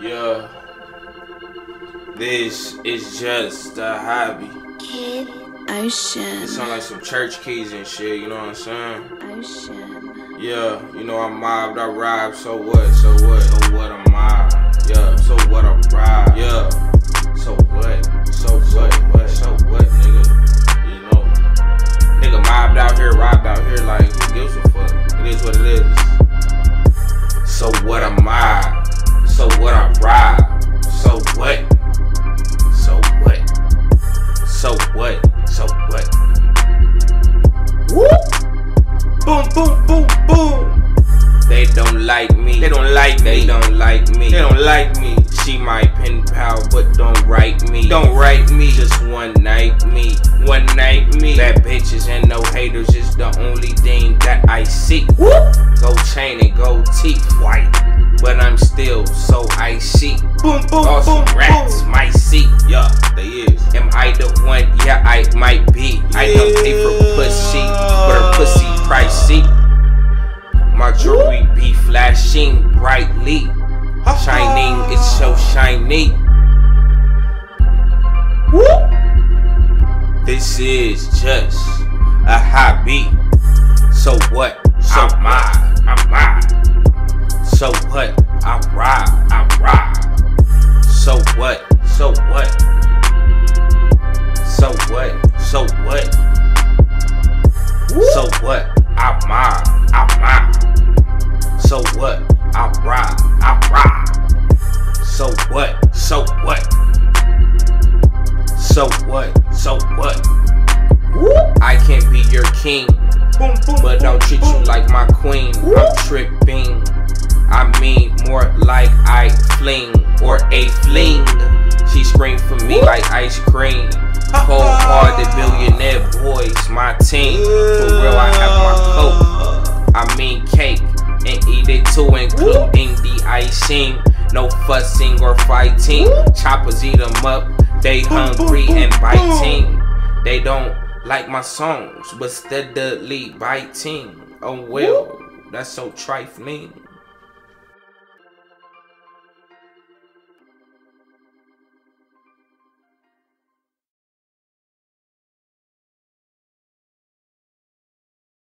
Yeah. This is just a hobby. Kid Ocean. It sound like some church keys and shit, you know what I'm saying? Ocean. Yeah, you know I'm mobbed, I robbed, so what, so what, so what I'm mobbed. Yeah, so what so what I'm robbed, so what, so what, so what, so what. Boom, boom, boom, boom. They don't like me. They don't like me. They don't like me. They don't like me. She my pen pal, but don't write me. Don't write me. Just one night me. One night me. Bad bitches and no haters is the only thing that I see. Gold chain and gold teeth white. But I'm still so icy. Boom, boom, awesome boom, rats, boom. my seat. Yeah, they is. Am I the one? Yeah, I might be. Yeah. I don't pay for pussy, but her pussy pricey. My jewelry be flashing brightly. Shining, it's so shiny. This is just a hobby. So what? So I'm mad, I'm mad. So what? So what? So what? I can't be your king, but I'll treat you like my queen. I'm tripping. I mean more like I fling or a fling. She screamed for me like ice cream. Cold hearted billionaire boys, my team. For real, I have my coat. I mean cake and eat it too, including the icing. No fussing or fighting. Choppers eat them up. They hungry and biting. They don't like my songs, but steadily biting. Oh well, that's so trifling.